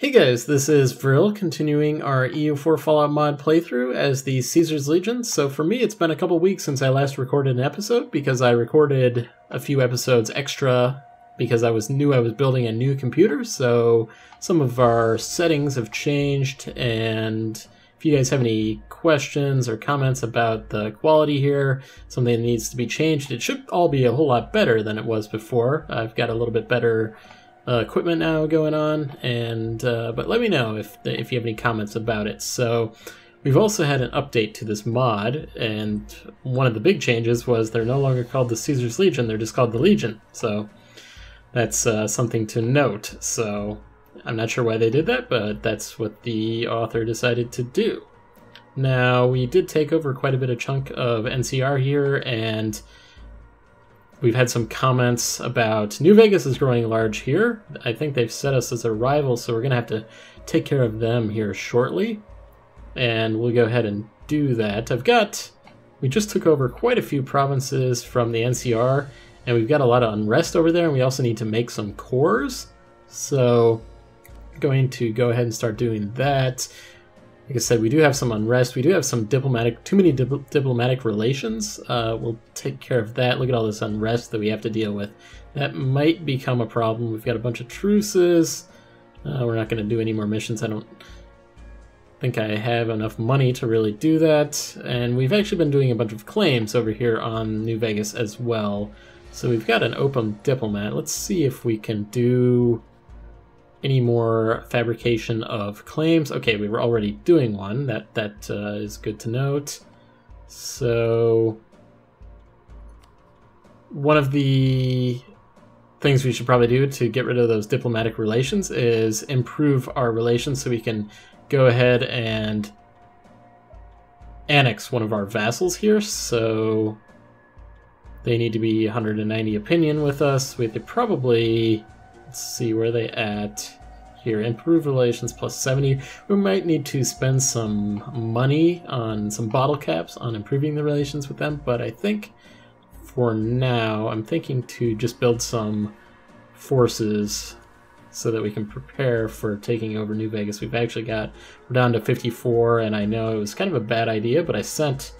Hey guys, this is Vril continuing our EU4 Fallout mod playthrough as the Caesar's Legion. So for me, it's been a couple weeks since I last recorded an episode because I recorded a few episodes extra because I was new, I was building a new computer. So some of our settings have changed and if you guys have any questions or comments about the quality here, something that needs to be changed, it should all be a whole lot better than it was before. I've got a little bit better uh, equipment now going on, and uh, but let me know if if you have any comments about it. So we've also had an update to this mod, and one of the big changes was they're no longer called the Caesar's Legion; they're just called the Legion. So that's uh, something to note. So I'm not sure why they did that, but that's what the author decided to do. Now we did take over quite a bit of chunk of NCR here, and We've had some comments about New Vegas is growing large here. I think they've set us as a rival, so we're going to have to take care of them here shortly. And we'll go ahead and do that. I've got, we just took over quite a few provinces from the NCR, and we've got a lot of unrest over there, and we also need to make some cores. So, going to go ahead and start doing that. Like I said, we do have some unrest. We do have some diplomatic, too many dip diplomatic relations. Uh, we'll take care of that. Look at all this unrest that we have to deal with. That might become a problem. We've got a bunch of truces. Uh, we're not going to do any more missions. I don't think I have enough money to really do that. And we've actually been doing a bunch of claims over here on New Vegas as well. So we've got an open diplomat. Let's see if we can do any more fabrication of claims. Okay, we were already doing one. That that uh, is good to note. So one of the things we should probably do to get rid of those diplomatic relations is improve our relations so we can go ahead and annex one of our vassals here. So they need to be 190 opinion with us. We they probably Let's see where they at here. Improve relations plus 70. We might need to spend some money on some bottle caps on improving the relations with them, but I think for now I'm thinking to just build some forces so that we can prepare for taking over New Vegas. We've actually got we're down to 54 and I know it was kind of a bad idea, but I sent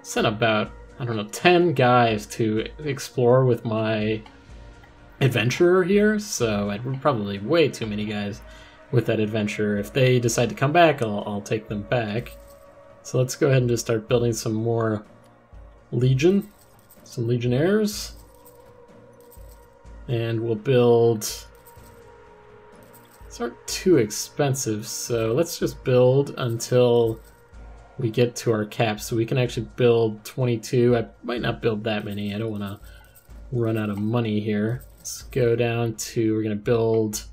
sent about I don't know 10 guys to explore with my adventurer here, so I'd probably way too many guys with that adventure. If they decide to come back, I'll, I'll take them back. So let's go ahead and just start building some more Legion, some Legionnaires. And we'll build... These aren't too expensive, so let's just build until we get to our cap. So we can actually build 22. I might not build that many. I don't want to run out of money here. Let's go down to, we're to build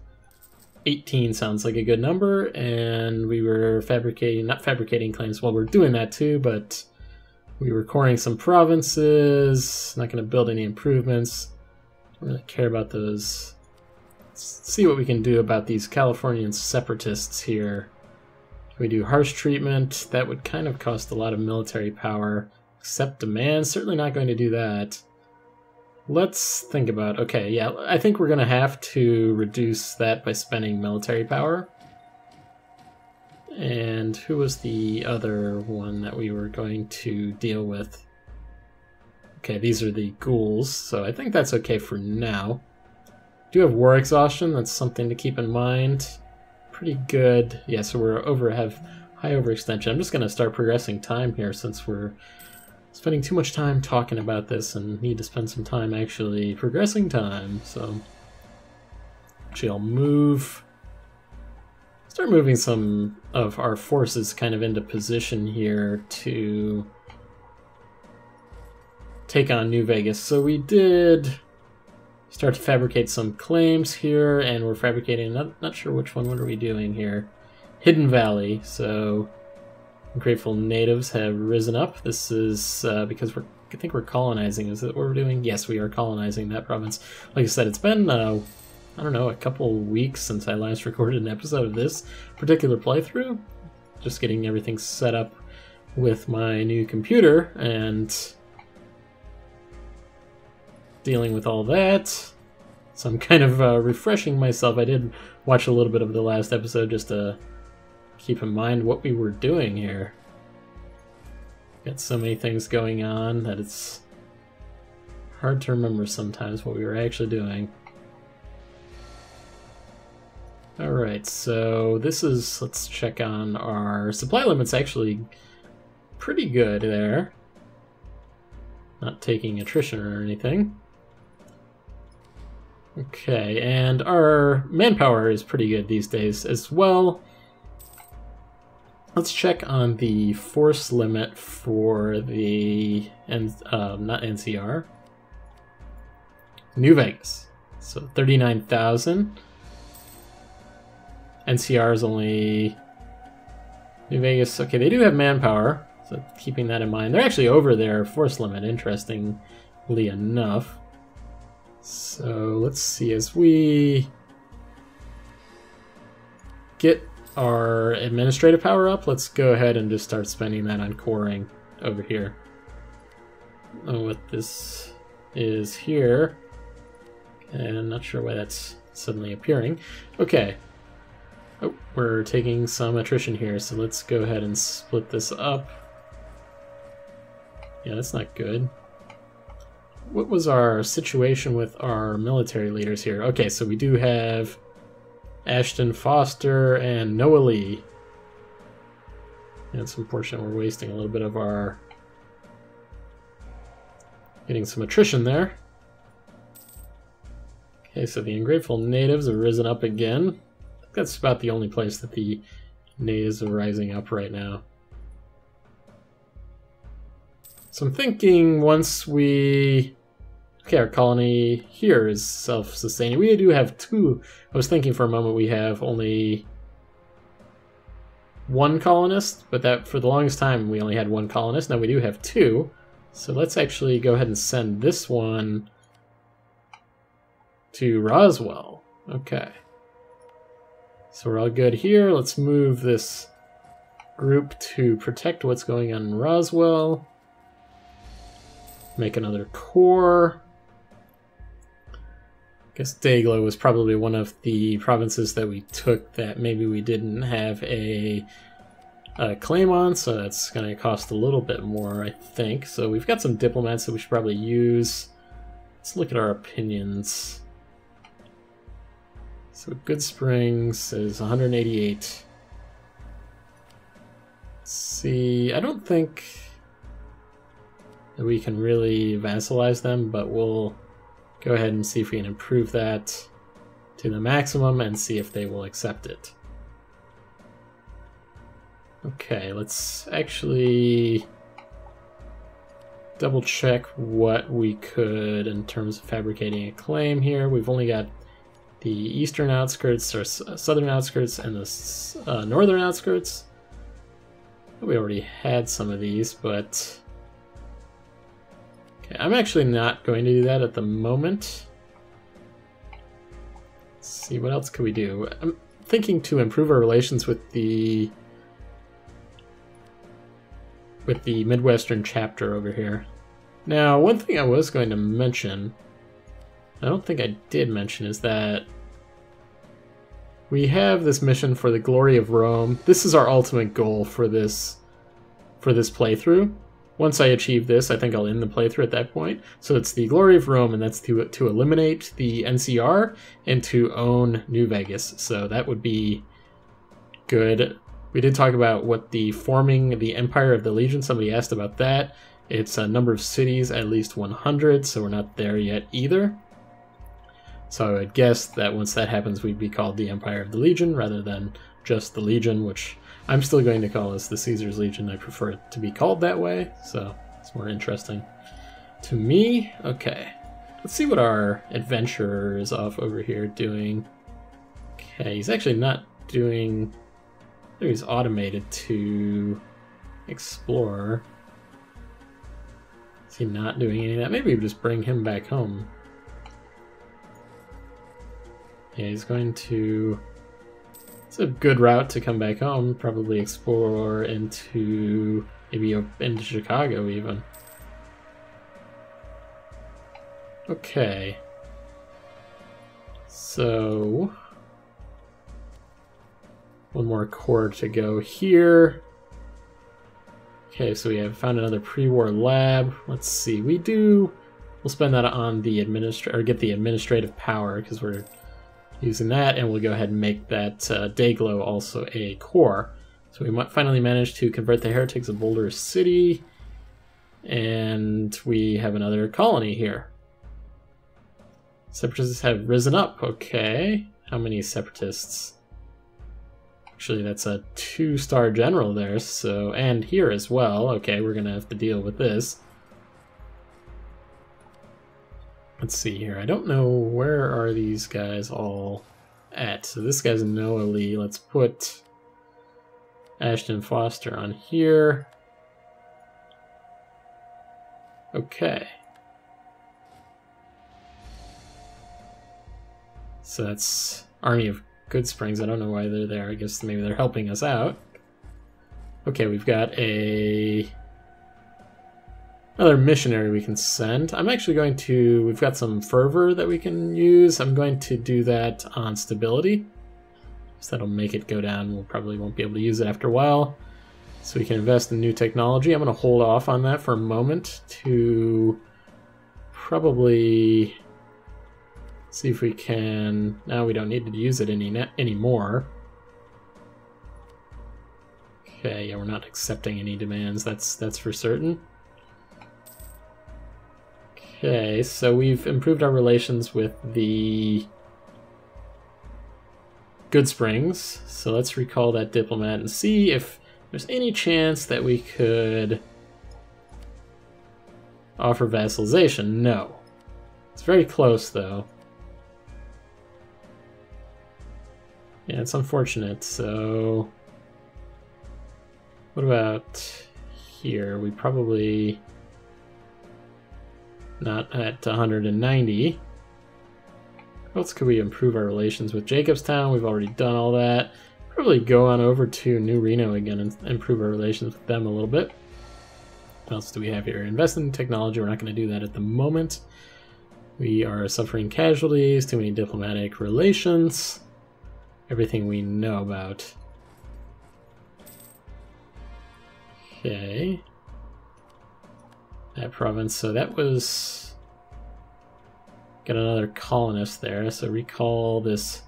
18 sounds like a good number, and we were fabricating, not fabricating claims, well, we're doing that too, but we were coring some provinces, not to build any improvements. Don't really care about those. Let's see what we can do about these Californian separatists here. We do harsh treatment, that would kind of cost a lot of military power. Accept demand, certainly not going to do that. Let's think about, okay, yeah, I think we're going to have to reduce that by spending military power. And who was the other one that we were going to deal with? Okay, these are the ghouls, so I think that's okay for now. Do have war exhaustion, that's something to keep in mind. Pretty good. Yeah, so we're over have high overextension. I'm just going to start progressing time here since we're spending too much time talking about this and need to spend some time actually progressing time. So actually I'll move start moving some of our forces kind of into position here to take on New Vegas. So we did start to fabricate some claims here and we're fabricating not not sure which one what are we doing here. Hidden Valley. So grateful natives have risen up. This is uh, because we're I think we're colonizing. Is that what we're doing? Yes, we are colonizing that province. Like I said, it's been uh, I don't know a couple weeks since I last recorded an episode of this particular playthrough. Just getting everything set up with my new computer and dealing with all that. So I'm kind of uh, refreshing myself. I did watch a little bit of the last episode just to keep in mind what we were doing here. Got so many things going on that it's hard to remember sometimes what we were actually doing. Alright, so this is, let's check on our supply limits actually pretty good there. Not taking attrition or anything. Okay, and our manpower is pretty good these days as well. Let's check on the force limit for the, uh, not NCR, New Vegas. So 39,000. NCR is only New Vegas. Okay, they do have manpower, so keeping that in mind. They're actually over their force limit, interestingly enough. So let's see, as we get our administrative power up, let's go ahead and just start spending that on coring over here. Oh, what this is here. And I'm not sure why that's suddenly appearing. Okay, Oh, we're taking some attrition here, so let's go ahead and split this up. Yeah, that's not good. What was our situation with our military leaders here? Okay, so we do have Ashton Foster and Noah Lee. It's unfortunate we're wasting a little bit of our... Getting some attrition there. Okay, so the ungrateful natives have risen up again that's about the only place that the natives are rising up right now. So I'm thinking once we... Okay, our colony here is self-sustaining. We do have two. I was thinking for a moment we have only one colonist, but that for the longest time we only had one colonist. Now we do have two. So let's actually go ahead and send this one to Roswell. Okay. So we're all good here. Let's move this group to protect what's going on in Roswell. Make another core. I guess Dayglow was probably one of the provinces that we took that maybe we didn't have a, a claim on, so that's going to cost a little bit more, I think. So we've got some diplomats that we should probably use. Let's look at our opinions. So Goodsprings is 188. Let's see, I don't think that we can really vassalize them, but we'll go ahead and see if we can improve that to the maximum and see if they will accept it. Okay, let's actually double check what we could in terms of fabricating a claim here. We've only got the eastern outskirts or southern outskirts and the uh, northern outskirts. We already had some of these, but okay, I'm actually not going to do that at the moment. Let's see, what else could we do? I'm thinking to improve our relations with the with the Midwestern chapter over here. Now, one thing I was going to mention, I don't think I did mention, is that we have this mission for the glory of Rome. This is our ultimate goal for this for this playthrough. Once I achieve this, I think I'll end the playthrough at that point. So it's the glory of Rome, and that's to to eliminate the NCR and to own New Vegas. So that would be good. We did talk about what the forming the Empire of the Legion. Somebody asked about that. It's a number of cities, at least 100, so we're not there yet either. So I would guess that once that happens, we'd be called the Empire of the Legion rather than just the Legion, which I'm still going to call us the Caesar's Legion. I prefer it to be called that way, so it's more interesting to me. Okay, let's see what our adventurer is off over here doing. Okay, he's actually not doing. He's automated to explore. Is he not doing any of that? Maybe we just bring him back home. Yeah, he's going to... It's a good route to come back home. Probably explore into... Maybe up into Chicago, even. Okay. So, one more core to go here. Okay, so we have found another pre-war lab. Let's see, we do, we'll spend that on the administr or get the administrative power because we're using that, and we'll go ahead and make that uh, Dayglow also a core. So we might finally manage to convert the heretics of Boulder City, and we have another colony here. Separatists have risen up. Okay, how many separatists? Actually, that's a two-star general there, so... And here as well. Okay, we're gonna have to deal with this. Let's see here. I don't know where are these guys all at. So this guy's Noah Lee. Let's put Ashton Foster on here. Okay. So that's Army of Goodsprings. I don't know why they're there. I guess maybe they're helping us out. Okay, we've got a another missionary we can send. I'm actually going to, we've got some fervor that we can use. I'm going to do that on stability. So that'll make it go down. We'll probably won't be able to use it after a while. So we can invest in new technology. I'm going to hold off on that for a moment to probably see if we can... Now we don't need to use it any anymore. Okay, yeah, we're not accepting any demands. That's that's for certain. Okay, so we've improved our relations with the Goodsprings. So let's recall that diplomat and see if there's any chance that we could offer vassalization. No. It's very close, though. Yeah, it's unfortunate, so... What about here? We probably not at 190. What else could we improve our relations with Jacobstown? We've already done all that. Probably go on over to New Reno again and improve our relations with them a little bit. What else do we have here? Invest in technology. We're not going to do that at the moment. We are suffering casualties, too many diplomatic relations. Everything we know about. Okay that province. So that was got another colonist there. So recall this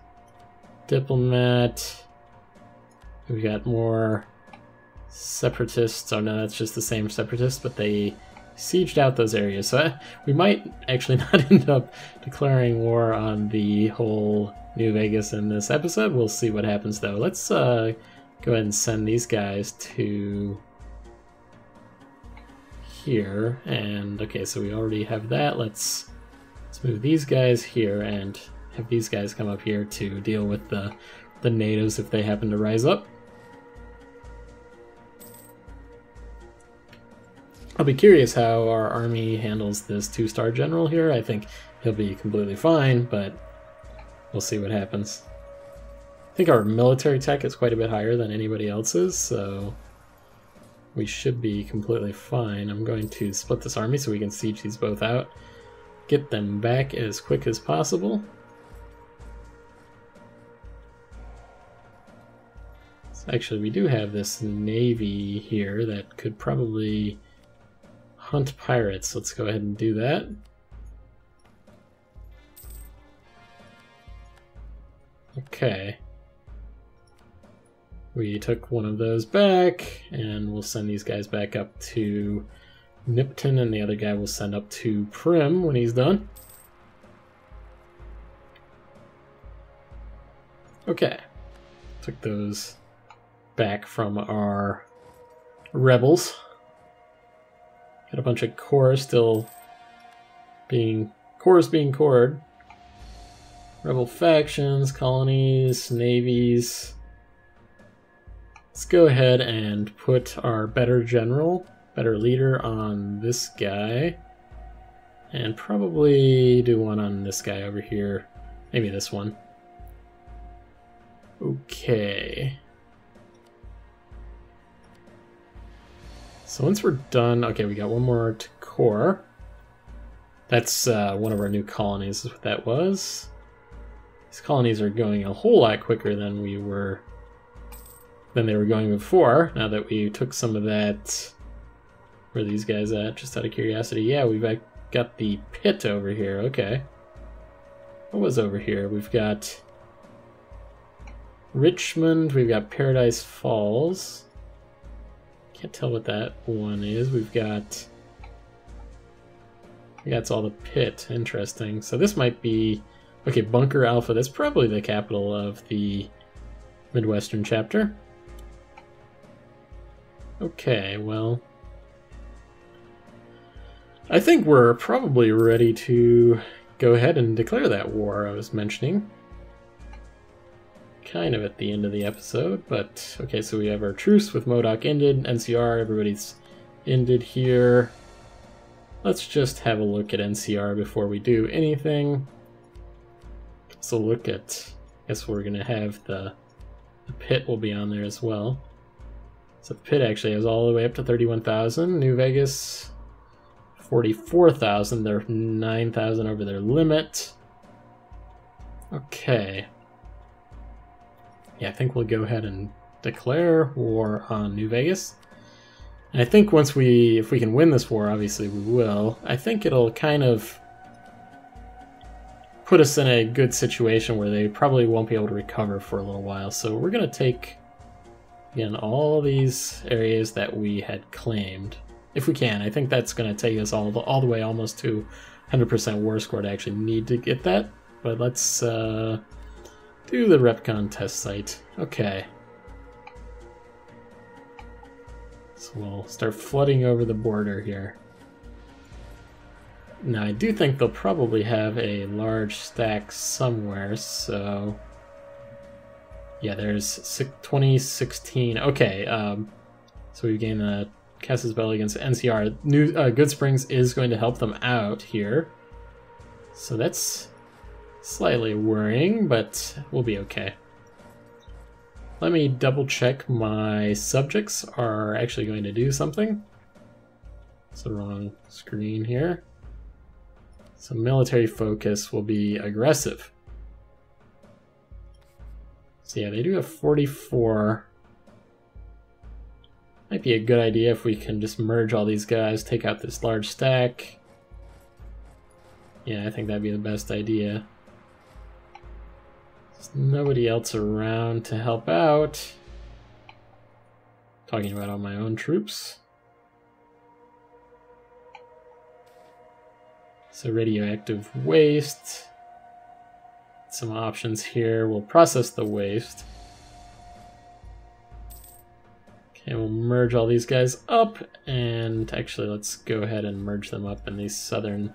diplomat. We've got more separatists. Oh no, that's just the same separatists, but they sieged out those areas. So uh, we might actually not end up declaring war on the whole New Vegas in this episode. We'll see what happens though. Let's uh, go ahead and send these guys to here, and okay, so we already have that. Let's, let's move these guys here and have these guys come up here to deal with the, the natives if they happen to rise up. I'll be curious how our army handles this two-star general here. I think he'll be completely fine, but we'll see what happens. I think our military tech is quite a bit higher than anybody else's, so we should be completely fine. I'm going to split this army so we can siege these both out. Get them back as quick as possible. So actually, we do have this navy here that could probably hunt pirates. Let's go ahead and do that. Okay. We took one of those back, and we'll send these guys back up to Nipton, and the other guy will send up to Prim when he's done. Okay. Took those back from our rebels. Got a bunch of cores still being cores being cored. Rebel factions, colonies, navies. Let's go ahead and put our better general, better leader on this guy. And probably do one on this guy over here. Maybe this one. Okay. So once we're done, okay, we got one more to core. That's uh, one of our new colonies is what that was. These colonies are going a whole lot quicker than we were than they were going before. Now that we took some of that, where these guys at? Just out of curiosity. Yeah, we've got the pit over here. Okay. What was over here? We've got Richmond. We've got Paradise Falls. Can't tell what that one is. We've got. That's all the pit. Interesting. So this might be okay. Bunker Alpha. That's probably the capital of the Midwestern chapter. Okay, well... I think we're probably ready to go ahead and declare that war I was mentioning. Kind of at the end of the episode, but... Okay, so we have our truce with Modoc ended, NCR, everybody's ended here. Let's just have a look at NCR before we do anything. So look at... I guess we're gonna have the, the pit will be on there as well. So the pit actually has all the way up to 31,000. New Vegas, 44,000. They're 9,000 over their limit. Okay. Yeah, I think we'll go ahead and declare war on New Vegas. And I think once we, if we can win this war, obviously we will, I think it'll kind of put us in a good situation where they probably won't be able to recover for a little while. So we're going to take Again, all these areas that we had claimed, if we can. I think that's going to take us all the, all the way almost to 100% war score to actually need to get that. But let's uh, do the REPCONN test site. Okay. So we'll start flooding over the border here. Now I do think they'll probably have a large stack somewhere, so yeah, there's 2016. Okay, um, so we gain a Casus Belli against NCR. New uh, Goodsprings is going to help them out here. So that's slightly worrying, but we'll be okay. Let me double check my subjects are actually going to do something. It's the wrong screen here. So military focus will be aggressive. So yeah, they do have 44. Might be a good idea if we can just merge all these guys, take out this large stack. Yeah, I think that'd be the best idea. There's nobody else around to help out. Talking about all my own troops. So radioactive waste some options here. We'll process the waste. Okay, we'll merge all these guys up, and actually let's go ahead and merge them up in these southern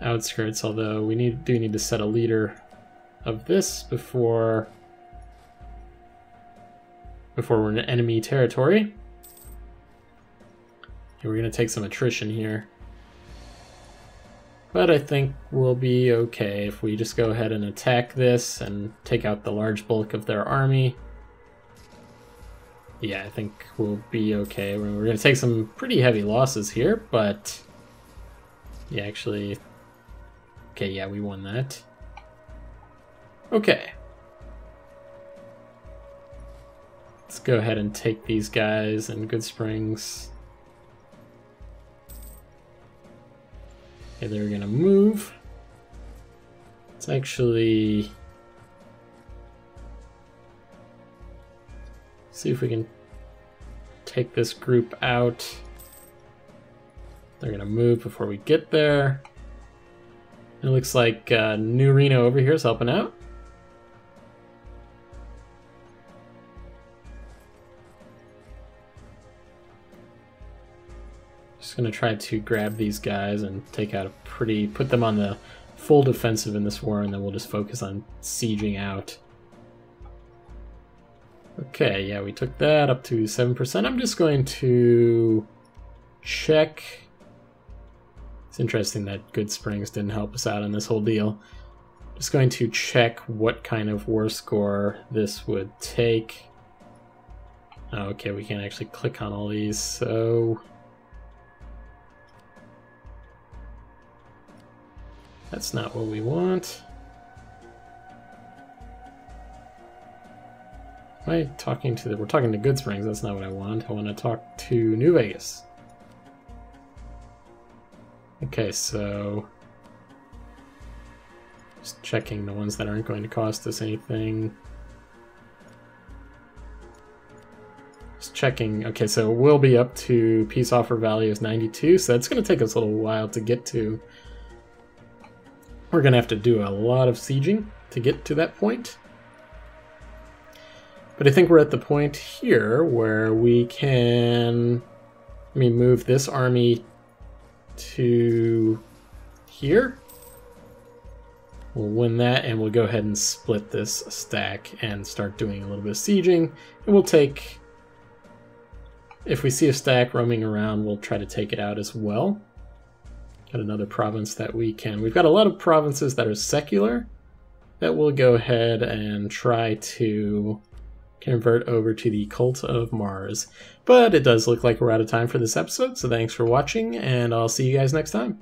outskirts, although we need do need to set a leader of this before before we're in enemy territory. We're to take some attrition here. But I think we'll be okay if we just go ahead and attack this and take out the large bulk of their army. Yeah, I think we'll be okay. We're, going to take some pretty heavy losses here, but... Yeah, actually... Okay, yeah, we won that. Okay. Let's go ahead and take these guys and Good Goodsprings. Okay, they're gonna move. Let's actually see if we can take this group out. They're gonna move before we get there. It looks like uh, New Reno over here is helping out. Just gonna try to grab these guys and take out a pretty, put them on the full defensive in this war, and then we'll just focus on sieging out. Okay, yeah, we took that up to 7%. I'm just going to check. It's interesting that Goodsprings didn't help us out in this whole deal. Just going to check what kind of war score this would take. Okay, we can't actually click on all these, so That's not what we want. Am I talking to the... We're talking to Goodsprings, That's not what I want. I want to talk to New Vegas. Okay, so... Just checking the ones that aren't going to cost us anything. Just checking. Okay, so we'll be up to peace offer value is 92, so that's going to take us a little while to get to. We're going to have to do a lot of sieging to get to that point. But I think we're at the point here where we can... Let me move this army to here. We'll win that, and we'll go ahead and split this stack and start doing a little bit of sieging. And we'll take... If we see a stack roaming around, we'll try to take it out as well. Got another province that we can... We've got a lot of provinces that are secular that we'll go ahead and try to convert over to the Cult of Mars. But it does look like we're out of time for this episode, so thanks for watching, and I'll see you guys next time.